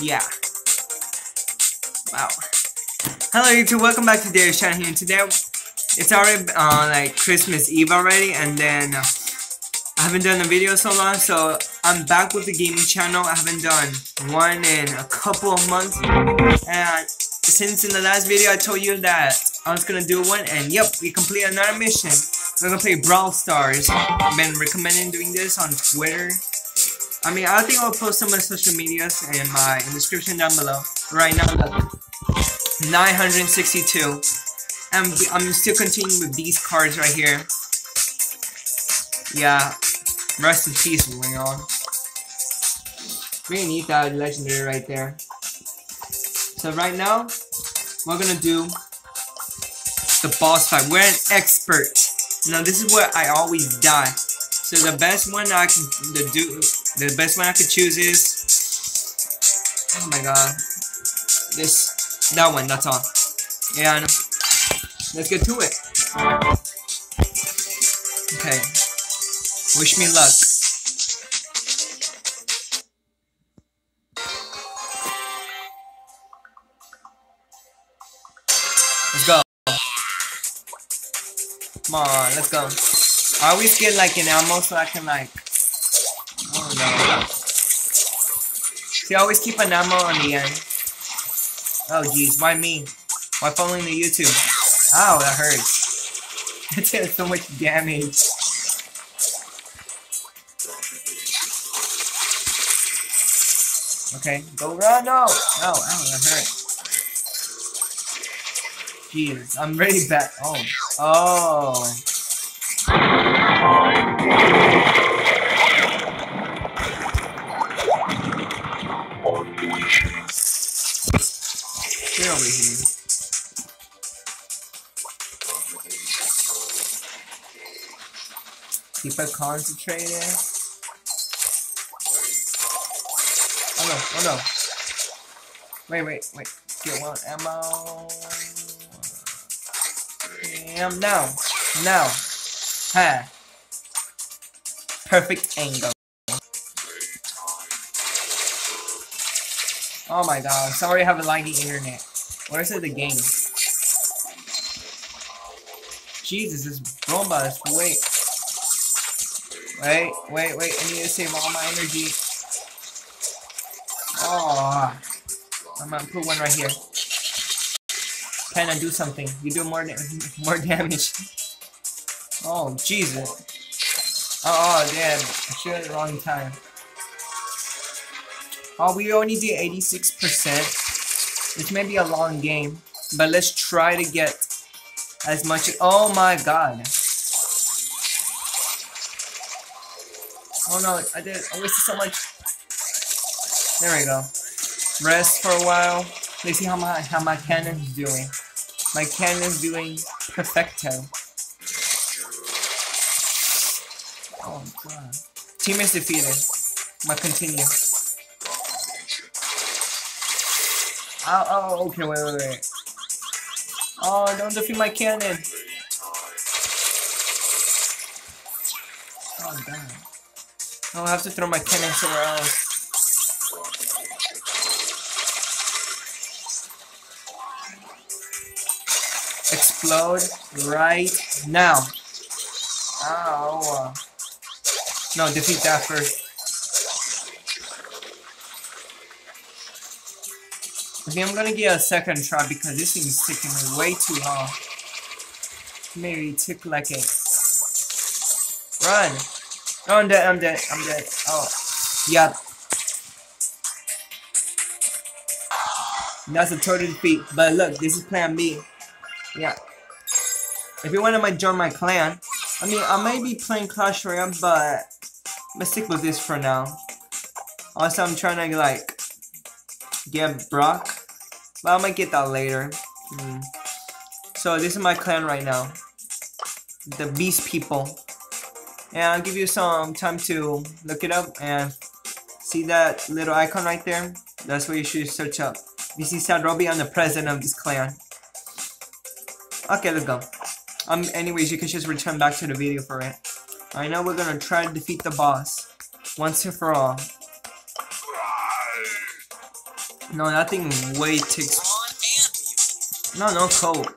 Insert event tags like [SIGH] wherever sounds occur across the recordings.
yeah. Wow. Hello YouTube, welcome back to Darius Channel here. Today, it's already uh, like Christmas Eve already, and then uh, I haven't done a video so long, so I'm back with the gaming channel. I haven't done one in a couple of months, and since in the last video I told you that I was gonna do one, and yep, we completed another mission. We're gonna play Brawl Stars. I've been recommending doing this on Twitter. I mean, I think I'll post some of the social medias in my in description down below. Right now, look, 962. And I'm still continuing with these cards right here. Yeah, rest in peace, Leon. We need that legendary right there. So right now, we're gonna do the boss fight. We're an expert. Now this is where I always die. So the best one I can do the best one I could choose is oh my god. This that one, that's all. And let's get to it. Okay. Wish me luck. Let's go. Come on, let's go. I always get like an ammo so I can like. See I always keep an ammo on the end. Oh jeez, why me? Why following the YouTube? Ow, that hurts. [LAUGHS] It did so much damage. Okay, go run, no! No, ow, that hurt. Jeez, I'm really bad. Oh. Oh. It concentrated. Oh no, oh no. Wait, wait, wait. Get one ammo. Damn, now. Now. Ha. Perfect angle. Oh my god, sorry I have a laggy internet. Where's the game? Jesus, this bomba is wait. Wait, wait, wait, I need to save all my energy. Oh, I'm gonna put one right here. Kinda do something. You do more [LAUGHS] more damage. Oh, Jesus. Oh, oh damn. I shoot at the wrong time. Oh, we only did 86%. This may be a long game, but let's try to get as much. Oh my god. Oh no, I did. I wasted so much. There we go. Rest for a while. Let's see how my how my cannon's doing. My cannon's doing perfecto. Oh god. Team is defeated. I'm continue. Oh, oh, okay, wait, wait, wait. Oh, don't defeat my cannon. Oh, damn. I'll have to throw my cannon somewhere else. Explode right now. Ow. No, defeat that first. Okay, I'm gonna get a second try because this thing is taking way too long. Maybe it took like a run. Oh, I'm dead. I'm dead. I'm dead. Oh, yep. That's a total defeat. But look, this is Plan B. Yeah. If you want to join my clan, I mean, I may be playing Clash Royale, but I'm gonna stick with this for now. Also, I'm trying to like get Brock, but I might get that later. Mm. So this is my clan right now, the Beast People, and I'll give you some time to look it up and see that little icon right there. That's what you should search up. This is Sadrobi, I'm the president of this clan. Okay, let's go. Um, anyways, you can just return back to the video for it. I know we're gonna try to defeat the boss once and for all. No, that thing way takes. No, no coat.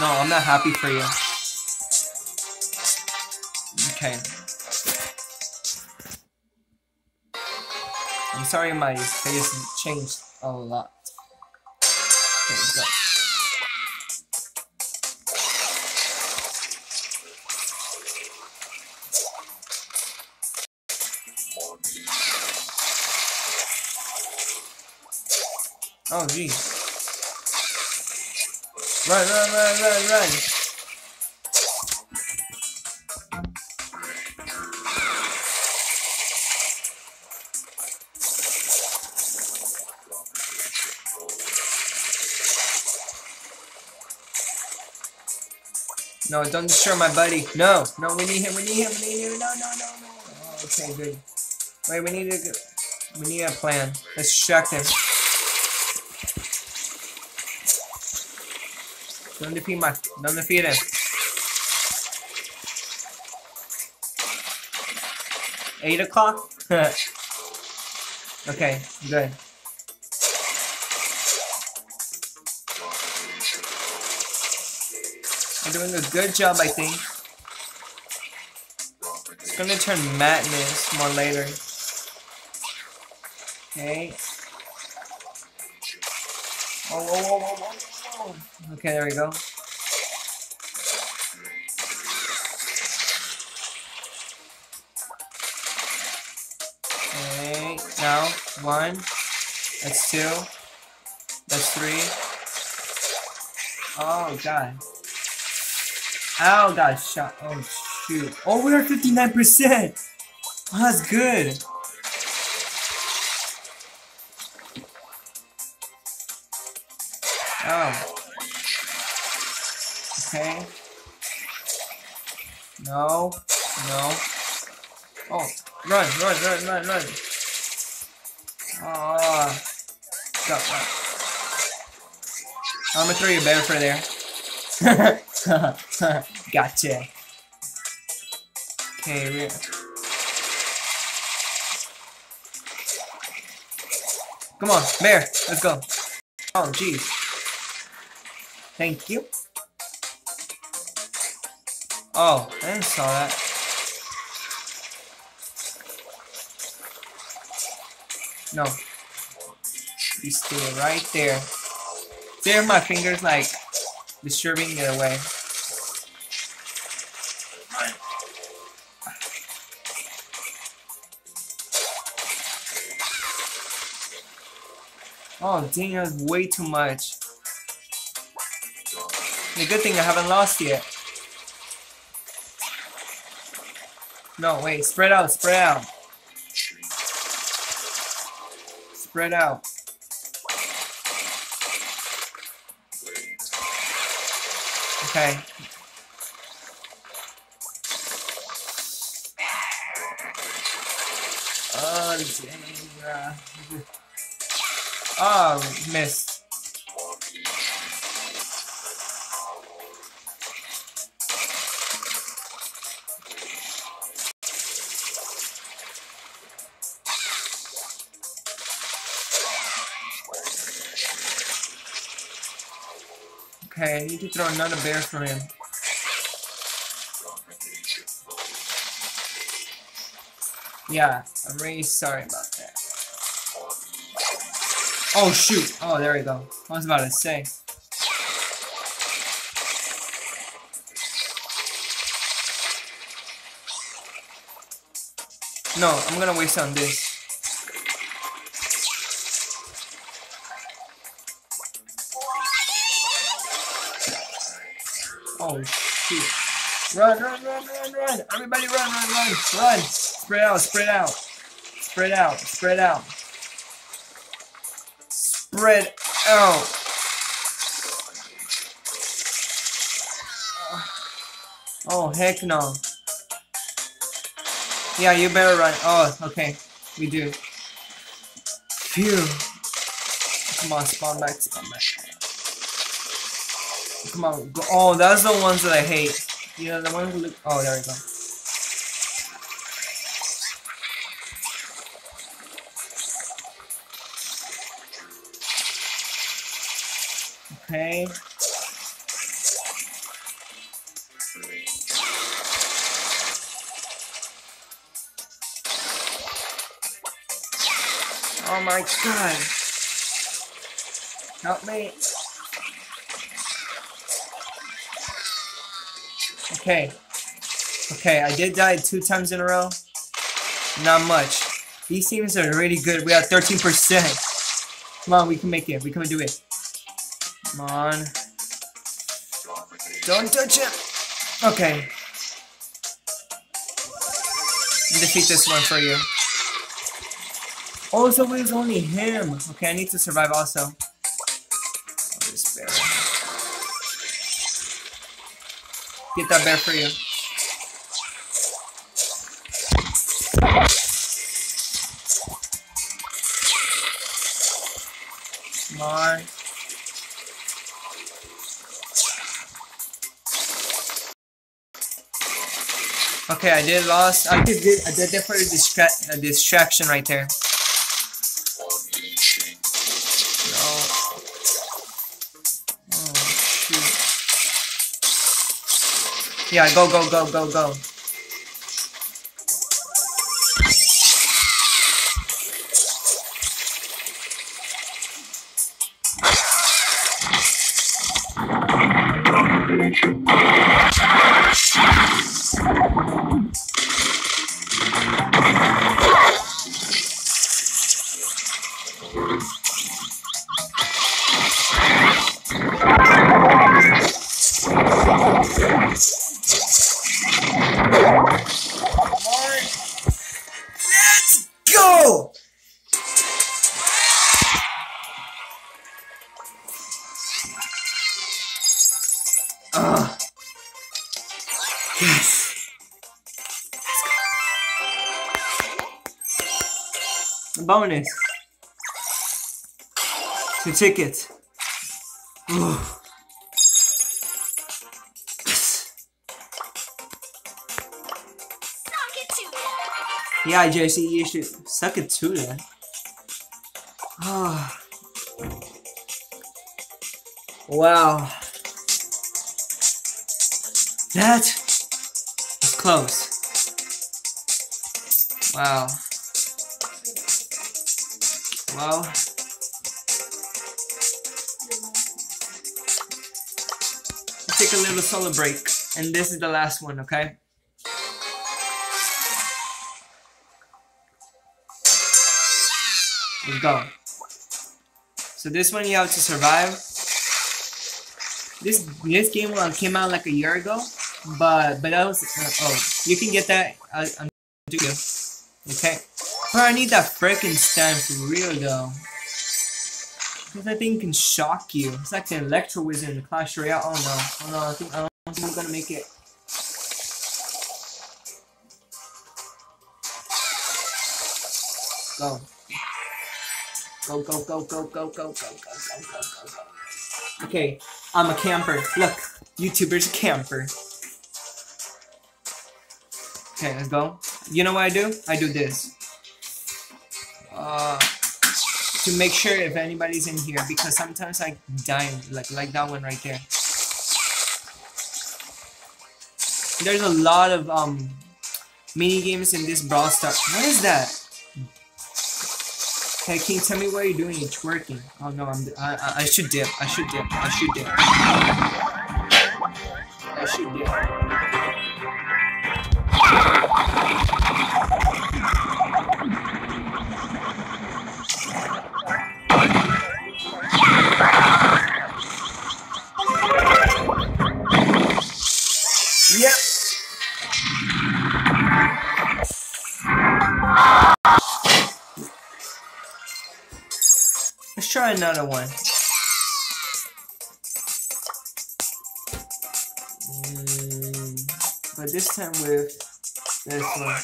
No, I'm not happy for you. Okay. I'm sorry my face changed a lot. Okay, go. Oh, gee. Run, run, run, run, run. No, don't destroy my buddy. No, no, we need him, we need him, we need him. No, no, no, no. Oh, okay, good. Wait, we need a, we need a plan. Let's distract him. Don't defeat my, don't defeat him. Eight o'clock? [LAUGHS] okay, good. I'm doing a good job, I think. It's gonna turn madness more later. Okay. Whoa, whoa, whoa, whoa, whoa. Okay, there we go. Okay, now, one. That's two. That's three. Oh, God. Ow, got shot. Oh, shoot. Oh, we're 59%! Oh, that's good. Oh. Okay. No. No. Oh, run, run, run, run, run. Oh. Go, go. I'm gonna throw you a bear for there. [LAUGHS] [LAUGHS] gotcha. Okay, we Come on, bear, let's go. Oh, jeez. Thank you. Oh, I didn't saw that. No. You stay right there. There, my fingers like disturbing it away. Oh, that's way too much. The good thing I haven't lost yet. No, wait, spread out, spread out. Spread out. Okay. Uh, oh, dang. Ah, oh, missed. Okay, I need to throw another bear for him. Yeah, I'm really sorry about that. Oh shoot! Oh, there we go. I was about to say. No, I'm gonna waste on this. Oh shoot. Run, run, run, run, run! Everybody run, run, run, run! Spread out, spread out. Spread out, spread out. Spread out. Oh, heck no. Yeah, you better run. Oh, okay. We do. Phew. Come on, spawn back, spawn back. Come on. Oh, that's the ones that I hate. You know, the ones that look. Oh, there we go. Okay. Oh my god. Help me. Okay. Okay, I did die two times in a row. Not much. These teams are really good. We have 13%. Come on, we can make it. We can do it. Come on. Don't touch it. Okay. Defeat this one for you. Oh, so it was only him. Okay, I need to survive also. This bear. Get that bear for you. Okay, I did lost. I did, I did that for a, distra a distraction right there. No. Oh, shoot. Yeah, go, go, go, go, go. bonus to ticket. Yeah, JC, you should suck it too then. Oh. [SIGHS] Wow. That was close. Wow. Well. Take a little solo break. And this is the last one, okay? Let's go. So this one you have to survive. This this game uh, came out like a year ago, but but that was uh, oh you can get that. I'm do you. Okay. But I need that freaking stand for real though. Cause that thing can shock you. It's like the Electro Wizard in the Clash Royale. Oh no, oh no, I think I don't think I'm gonna make it. Go. Go, go, go, go, go, go, go, go, go, go, go, go. Okay, I'm a camper. Look, YouTuber's a camper. Okay, let's go. You know what I do? I do this. Uh, to make sure if anybody's in here, because sometimes I die, like like that one right there. There's a lot of um mini games in this Brawl Star. What is that? Hey, you tell me what you're doing? You're twerking. Oh no, I'm. I, I should dip. I should dip. I should dip. Another one. Mm, but this time with this one.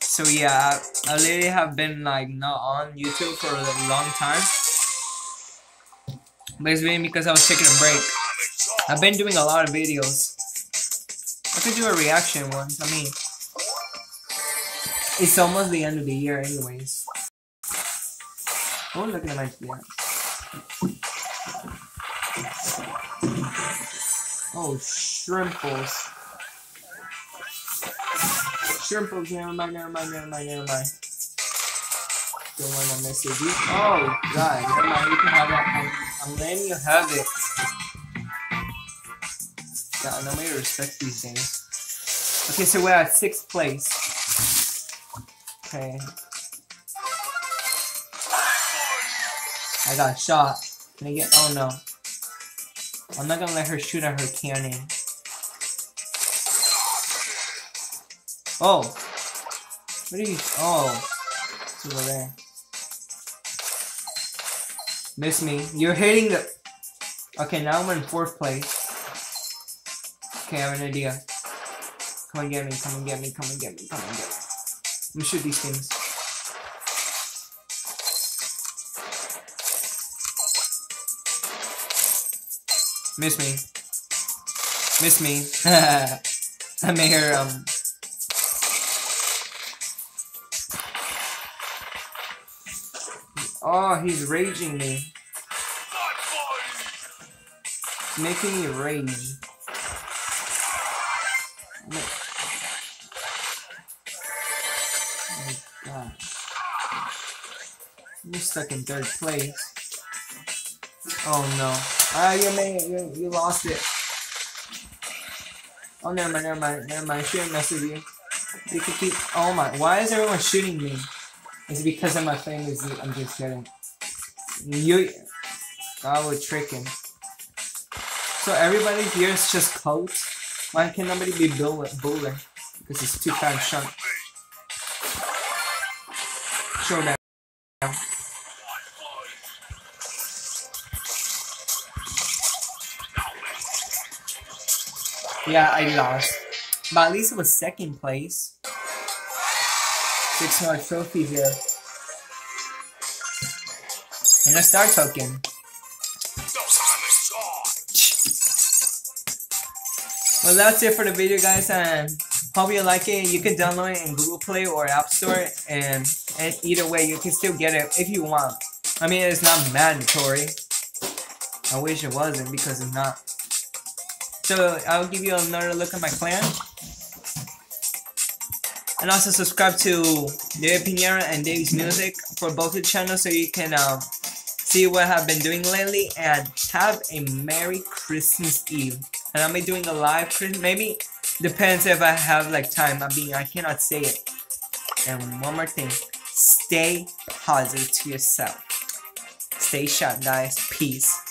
So yeah, I literally have been like not on YouTube for a long time. But because I was taking a break. I've been doing a lot of videos. I could do a reaction once. I mean, It's almost the end of the year anyways. Oh, look at my yeah. Oh, shrimples. Shrimples, never mind, never mind, never mind, never mind. Don't want to message you. Oh, God, never mind, you can have that. I'm, I'm letting you have it. God, nobody respects these things. Okay, so we're at sixth place. Okay. I got shot. Can I get- oh no. I'm not gonna let her shoot at her cannon. Oh! What are you- oh. It's over there. Miss me. You're hitting the- Okay, now I'm in fourth place. Okay, I have an idea. Come and get me, come and get me, come and get me, come and get me. Let me shoot these things. Miss me. Miss me. [LAUGHS] I made her, um... Oh, he's raging me. He's making me rage. Stuck in third place. Oh no. Ah, you made it. You, you lost it. Oh, never mind, never mind, never mind. Shouldn't mess with you. You can keep. Oh my. Why is everyone shooting me? Is it because of my famous? I'm just kidding. You. God was tricking. So everybody here is just Colts. Why can nobody be buller? Buller? Because it's too fast shot. Showdown. Yeah, I lost. But at least it was second place. Six more trophies here. And a star token. Well, that's it for the video, guys, and hope you like it. You can download it in Google Play or App Store, and, and either way, you can still get it if you want. I mean, it's not mandatory. I wish it wasn't, because it's not. So, I'll give you another look at my clan. And also subscribe to David Pineyro and Dave's Music for both the channels so you can um, see what I've been doing lately and have a Merry Christmas Eve. And I'll be doing a live Christmas, maybe depends if I have like time. I mean, I cannot say it. And one more thing, stay positive to yourself. Stay sharp, guys. Peace.